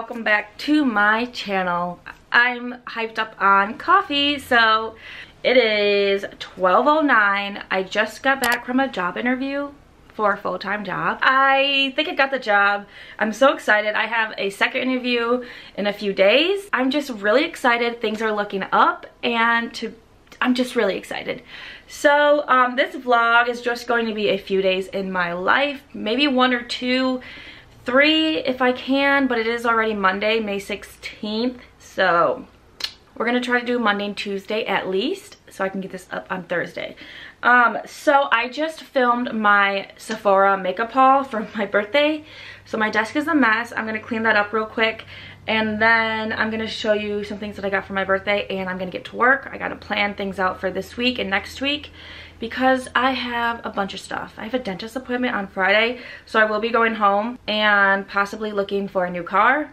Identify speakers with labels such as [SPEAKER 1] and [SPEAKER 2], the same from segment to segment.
[SPEAKER 1] welcome back to my channel. I'm hyped up on coffee, so it is 12.09. I just got back from a job interview for a full-time job. I think I got the job. I'm so excited. I have a second interview in a few days. I'm just really excited. Things are looking up and to I'm just really excited. So um, this vlog is just going to be a few days in my life, maybe one or two, three if I can, but it is already Monday, May 16th. So we're gonna try to do Monday and Tuesday at least so I can get this up on Thursday. Um, so I just filmed my Sephora makeup haul for my birthday. So my desk is a mess. I'm gonna clean that up real quick and then I'm gonna show you some things that I got for my birthday and I'm gonna get to work. I gotta plan things out for this week and next week because I have a bunch of stuff. I have a dentist appointment on Friday, so I will be going home and possibly looking for a new car.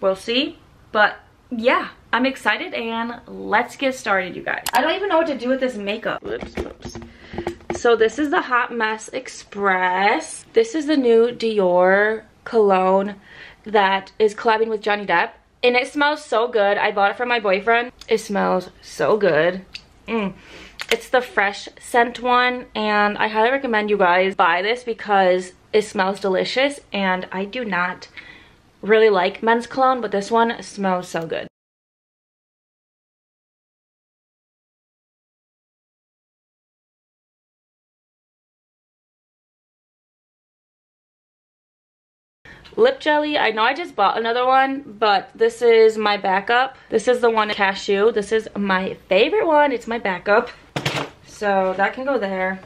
[SPEAKER 1] We'll see. But yeah, I'm excited and let's get started, you guys. I don't even know what to do with this makeup. Whoops, whoops. So this is the Hot Mess Express. This is the new Dior cologne that is collabing with Johnny Depp. And it smells so good. I bought it from my boyfriend. It smells so good. Mm. It's the fresh scent one and I highly recommend you guys buy this because it smells delicious and I do not really like men's cologne but this one smells so good. Lip jelly i know i just bought another one but this is my backup this is the one cashew this is my favorite one it's my backup so that can go there.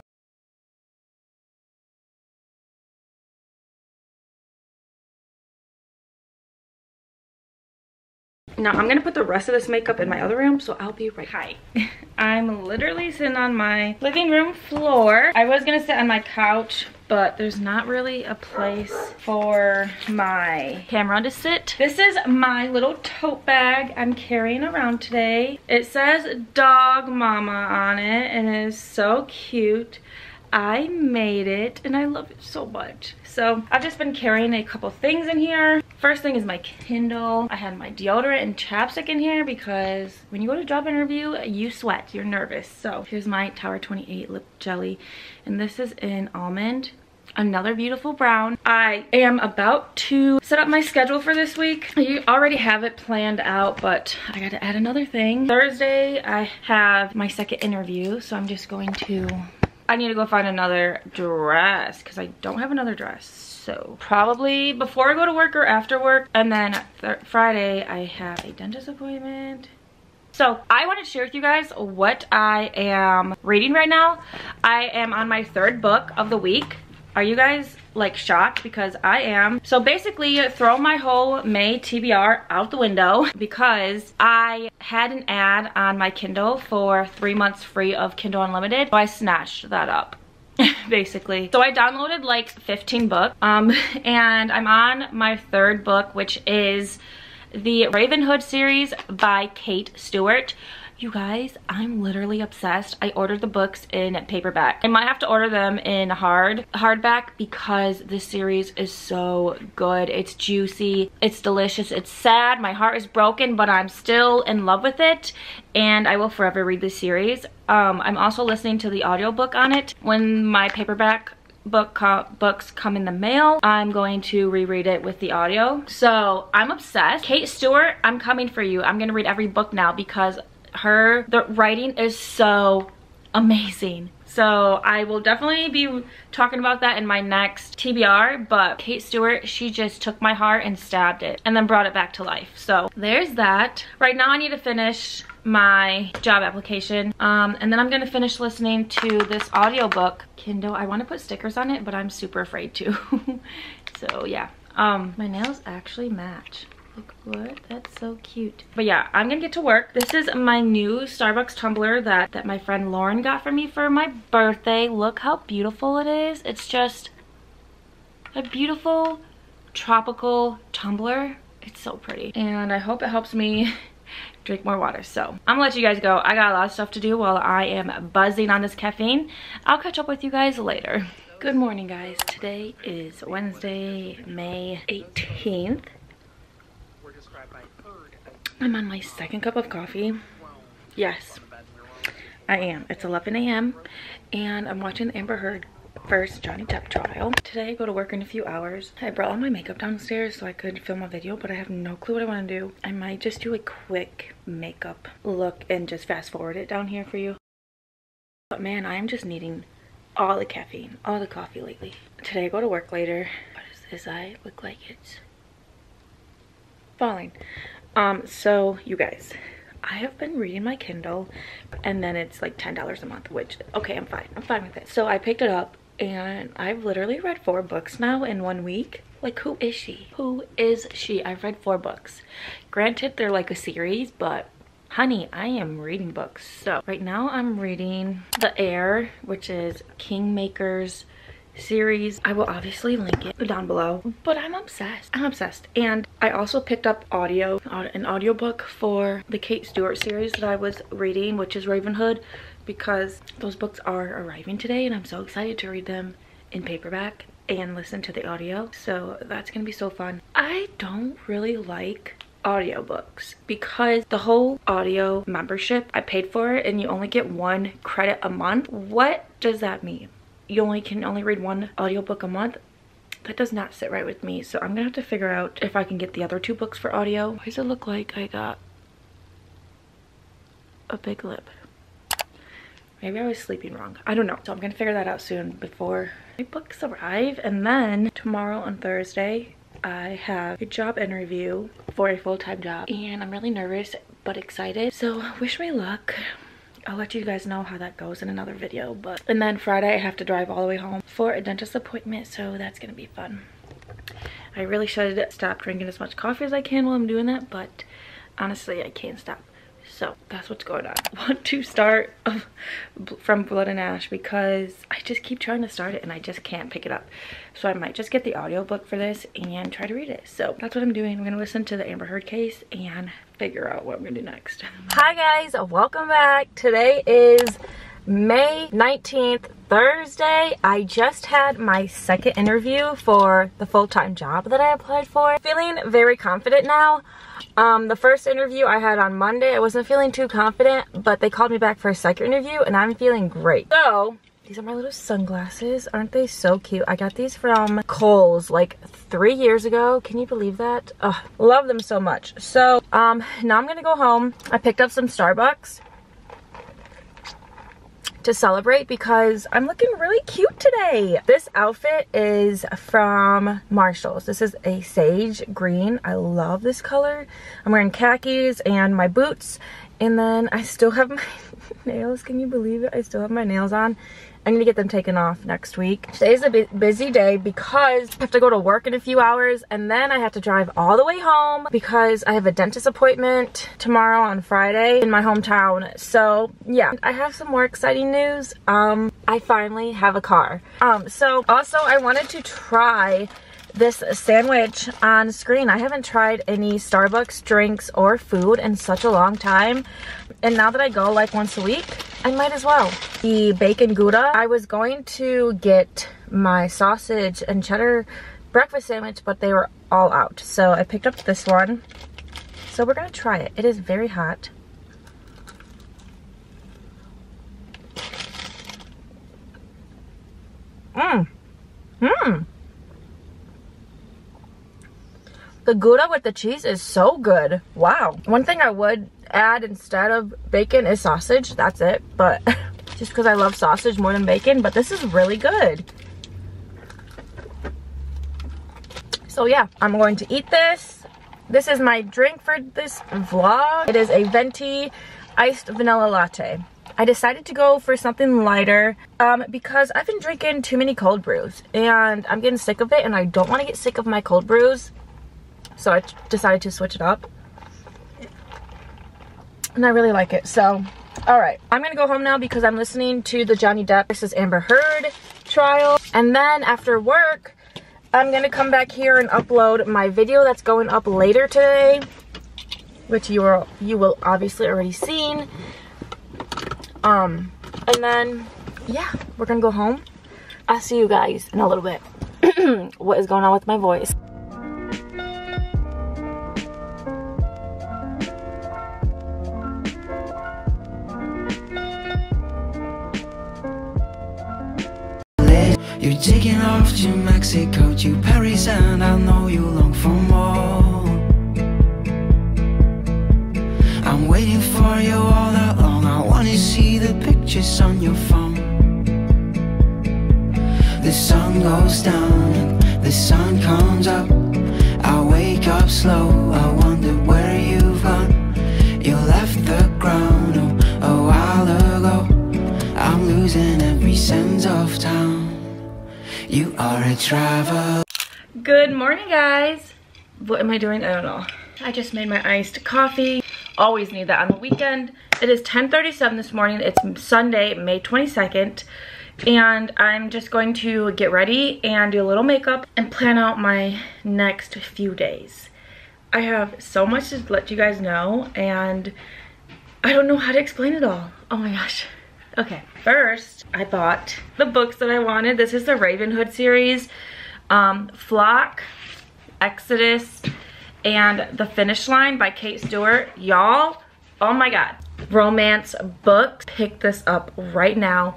[SPEAKER 1] Now I'm gonna put the rest of this makeup in my other room, so I'll be right Hi. I'm literally sitting on my living room floor. I was gonna sit on my couch, but there's not really a place for my camera to sit. This is my little tote bag I'm carrying around today. It says Dog Mama on it and it is so cute. I made it and I love it so much. So I've just been carrying a couple things in here. First thing is my Kindle. I had my deodorant and chapstick in here because when you go to job interview, you sweat, you're nervous. So here's my Tower 28 lip jelly. And this is in almond another beautiful brown. I am about to set up my schedule for this week. You already have it planned out, but I gotta add another thing. Thursday, I have my second interview, so I'm just going to, I need to go find another dress because I don't have another dress. So probably before I go to work or after work. And then Friday, I have a dentist appointment. So I want to share with you guys what I am reading right now. I am on my third book of the week. Are you guys like shocked? Because I am. So basically throw my whole May TBR out the window because I had an ad on my Kindle for three months free of Kindle Unlimited. So I snatched that up basically. So I downloaded like 15 books um, and I'm on my third book which is the Ravenhood series by Kate Stewart. You guys, I'm literally obsessed. I ordered the books in paperback. I might have to order them in hard hardback because this series is so good. It's juicy, it's delicious, it's sad. My heart is broken, but I'm still in love with it and I will forever read this series. Um, I'm also listening to the audiobook on it. When my paperback book co books come in the mail i'm going to reread it with the audio so i'm obsessed kate stewart i'm coming for you i'm gonna read every book now because her the writing is so amazing so I will definitely be talking about that in my next TBR, but Kate Stewart, she just took my heart and stabbed it and then brought it back to life. So there's that. Right now I need to finish my job application um, and then I'm gonna finish listening to this audiobook. Kindle, I wanna put stickers on it, but I'm super afraid to. so yeah, um, my nails actually match. Look what? That's so cute. But yeah, I'm gonna get to work. This is my new Starbucks tumbler that, that my friend Lauren got for me for my birthday. Look how beautiful it is. It's just a beautiful tropical tumbler. It's so pretty. And I hope it helps me drink more water. So I'm gonna let you guys go. I got a lot of stuff to do while I am buzzing on this caffeine. I'll catch up with you guys later. Good morning guys. Today is Wednesday, May 18th I'm on my second cup of coffee. Yes, I am. It's 11 a.m. and I'm watching Amber Heard first Johnny Depp trial. Today I go to work in a few hours. I brought all my makeup downstairs so I could film a video, but I have no clue what I want to do. I might just do a quick makeup look and just fast forward it down here for you. But man, I am just needing all the caffeine, all the coffee lately. Today I go to work later. What is this? I look like it's falling. Um, so you guys, I have been reading my Kindle and then it's like $10 a month, which, okay, I'm fine. I'm fine with it. So I picked it up and I've literally read four books now in one week. Like, who is she? Who is she? I've read four books. Granted, they're like a series, but honey, I am reading books. So right now I'm reading The Heir, which is Kingmaker's series. I will obviously link it down below, but I'm obsessed. I'm obsessed. And I also picked up audio, an audiobook for the Kate Stewart series that I was reading, which is Ravenhood, because those books are arriving today and I'm so excited to read them in paperback and listen to the audio. So that's gonna be so fun. I don't really like audiobooks because the whole audio membership I paid for it and you only get one credit a month. What does that mean? You only can only read one audiobook a month that does not sit right with me. So i'm gonna have to figure out if i can get the other two books for audio. Why does it look like i got a big lip? Maybe i was sleeping wrong. I don't know. So i'm gonna figure that out soon before my books arrive. And then tomorrow on thursday i have a job interview for a full-time job. And i'm really nervous but excited. So wish me luck I'll let you guys know how that goes in another video. But And then Friday I have to drive all the way home for a dentist appointment. So that's going to be fun. I really should stop drinking as much coffee as I can while I'm doing that. But honestly, I can't stop. So that's what's going on. I want to start from Blood and Ash because I just keep trying to start it and I just can't pick it up. So I might just get the audiobook for this and try to read it. So that's what I'm doing. I'm going to listen to the Amber Heard case and figure out what I'm going to do next. Hi guys, welcome back. Today is May 19th, Thursday. I just had my second interview for the full-time job that I applied for. Feeling very confident now. Um, the first interview I had on Monday, I wasn't feeling too confident, but they called me back for a second interview and I'm feeling great. So, these are my little sunglasses. Aren't they so cute? I got these from Kohl's like three years ago. Can you believe that? Ugh, love them so much. So, um, now I'm gonna go home. I picked up some Starbucks to celebrate because I'm looking really cute today. This outfit is from Marshalls. This is a sage green. I love this color. I'm wearing khakis and my boots and then I still have my nails. Can you believe it? I still have my nails on I'm gonna get them taken off next week. Today's a busy day because I have to go to work in a few hours and then I have to drive all the way home because I have a dentist appointment tomorrow on Friday in my hometown. So yeah, I have some more exciting news. Um, I finally have a car. Um, so also I wanted to try this sandwich on screen. I haven't tried any Starbucks drinks or food in such a long time. And now that I go like once a week, I might as well. The bacon gouda, I was going to get my sausage and cheddar breakfast sandwich, but they were all out. So I picked up this one. So we're gonna try it. It is very hot. Mmm. Mmm. The Gouda with the cheese is so good. Wow. One thing I would add instead of bacon is sausage. That's it. But just because I love sausage more than bacon. But this is really good. So yeah, I'm going to eat this. This is my drink for this vlog. It is a venti iced vanilla latte. I decided to go for something lighter um, because I've been drinking too many cold brews and I'm getting sick of it and I don't want to get sick of my cold brews so I decided to switch it up. And I really like it. So, all right. I'm going to go home now because I'm listening to the Johnny Depp versus Amber Heard trial. And then after work, I'm going to come back here and upload my video that's going up later today. Which you, are, you will obviously already seen. Um, and then, yeah, we're going to go home. I'll see you guys in a little bit. what is going on with my voice.
[SPEAKER 2] Taking off to Mexico, to Paris, and I know you long for more. I'm waiting for you all along. I wanna see the pictures on your phone. The sun goes down the sun comes up. I wake up slow. I wonder where You are a travel.
[SPEAKER 1] Good morning, guys. What am I doing? I don't know. I just made my iced coffee. Always need that on the weekend. It is 10.37 this morning. It's Sunday, May 22nd. And I'm just going to get ready and do a little makeup and plan out my next few days. I have so much to let you guys know and I don't know how to explain it all. Oh my gosh. Okay, first I bought the books that I wanted. This is the Ravenhood series. Um, Flock, Exodus, and The Finish Line by Kate Stewart. Y'all, oh my god. Romance books. Pick this up right now.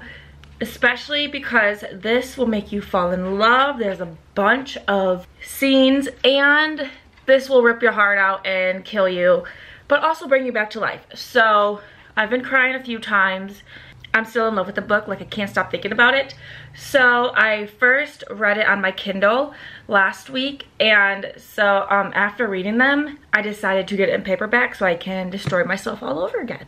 [SPEAKER 1] Especially because this will make you fall in love. There's a bunch of scenes and this will rip your heart out and kill you. But also bring you back to life. So I've been crying a few times. I'm still in love with the book, like I can't stop thinking about it. So I first read it on my Kindle last week and so um, after reading them, I decided to get it in paperback so I can destroy myself all over again.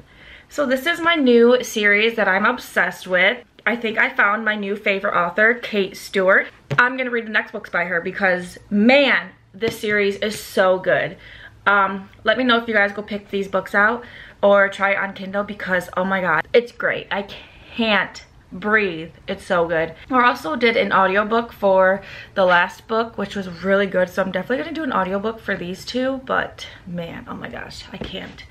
[SPEAKER 1] So this is my new series that I'm obsessed with. I think I found my new favorite author, Kate Stewart. I'm gonna read the next books by her because man, this series is so good. Um, let me know if you guys go pick these books out or try it on Kindle because oh my god, it's great. I can't breathe. It's so good. I also did an audiobook for the last book, which was really good. So I'm definitely gonna do an audiobook for these two, but man, oh my gosh, I can't.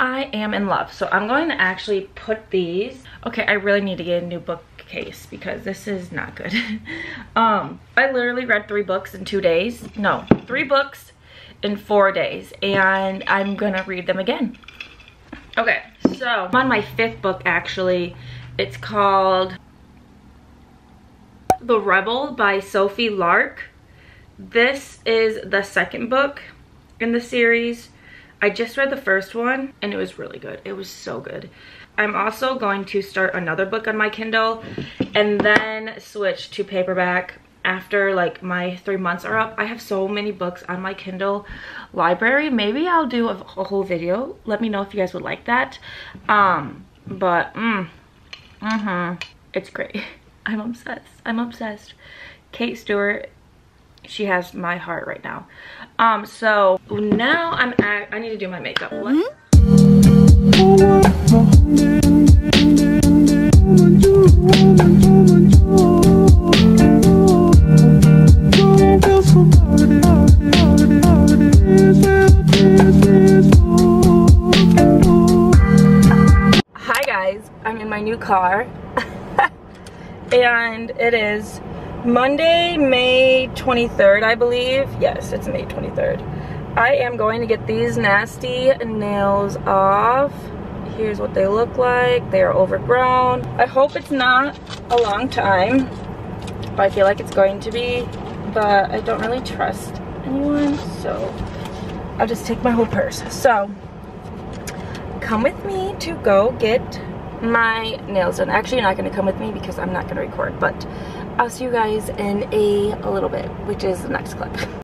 [SPEAKER 1] I am in love. So I'm going to actually put these. Okay, I really need to get a new bookcase because this is not good. um, I literally read three books in two days. No, three books in four days and I'm gonna read them again. Okay, so I'm on my fifth book actually. It's called The Rebel by Sophie Lark. This is the second book in the series. I just read the first one and it was really good. It was so good. I'm also going to start another book on my Kindle and then switch to paperback after like my three months are up. I have so many books on my Kindle library. Maybe I'll do a, a whole video. Let me know if you guys would like that. Um, but, mm, mm-hmm, it's great. I'm obsessed. I'm obsessed. Kate Stewart, she has my heart right now. Um, so now I'm at, I need to do my makeup. What? Mm -hmm. My new car. and it is Monday, May 23rd, I believe. Yes, it's May 23rd. I am going to get these nasty nails off. Here's what they look like. They are overgrown. I hope it's not a long time. But I feel like it's going to be. But I don't really trust anyone. So I'll just take my whole purse. So come with me to go get my nails done. Actually, you're not going to come with me because I'm not going to record, but I'll see you guys in a, a little bit, which is the next clip.